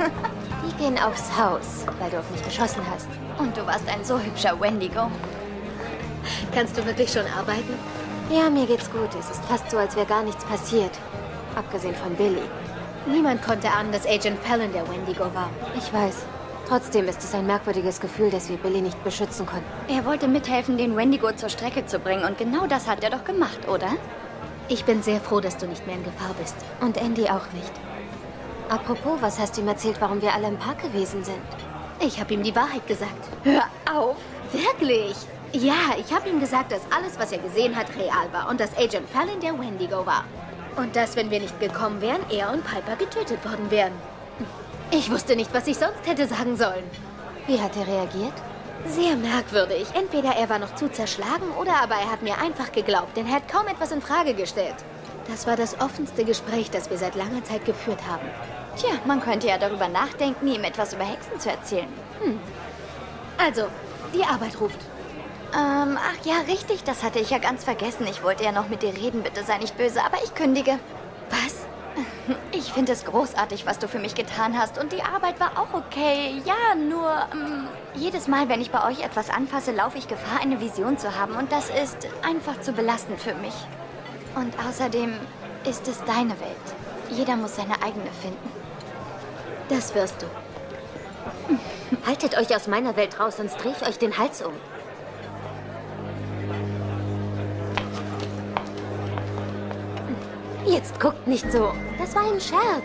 Die gehen aufs Haus, weil du auf mich geschossen hast. Und du warst ein so hübscher Wendigo. Kannst du wirklich schon arbeiten? Ja, mir geht's gut. Es ist fast so, als wäre gar nichts passiert. Abgesehen von Billy. Niemand konnte ahnen, dass Agent Fallon der Wendigo war. Ich weiß. Trotzdem ist es ein merkwürdiges Gefühl, dass wir Billy nicht beschützen konnten. Er wollte mithelfen, den Wendigo zur Strecke zu bringen. Und genau das hat er doch gemacht, oder? Ich bin sehr froh, dass du nicht mehr in Gefahr bist. Und Andy auch nicht. Apropos, was hast du ihm erzählt, warum wir alle im Park gewesen sind? Ich habe ihm die Wahrheit gesagt. Hör auf! Wirklich? Ja, ich habe ihm gesagt, dass alles, was er gesehen hat, real war und dass Agent Fallon der Wendigo war. Und dass, wenn wir nicht gekommen wären, er und Piper getötet worden wären. Ich wusste nicht, was ich sonst hätte sagen sollen. Wie hat er reagiert? Sehr merkwürdig. Entweder er war noch zu zerschlagen oder aber er hat mir einfach geglaubt, denn er hat kaum etwas in Frage gestellt. Das war das offenste Gespräch, das wir seit langer Zeit geführt haben. Tja, man könnte ja darüber nachdenken, ihm etwas über Hexen zu erzählen. Also, die Arbeit ruft. Ähm, ach ja, richtig, das hatte ich ja ganz vergessen. Ich wollte ja noch mit dir reden, bitte sei nicht böse, aber ich kündige. Was? Ich finde es großartig, was du für mich getan hast und die Arbeit war auch okay. Ja, nur ähm, jedes Mal, wenn ich bei euch etwas anfasse, laufe ich Gefahr, eine Vision zu haben und das ist einfach zu belastend für mich. Und außerdem ist es deine Welt. Jeder muss seine eigene finden. Das wirst du. Haltet euch aus meiner Welt raus, sonst drehe ich euch den Hals um. Jetzt guckt nicht so. Das war ein Scherz.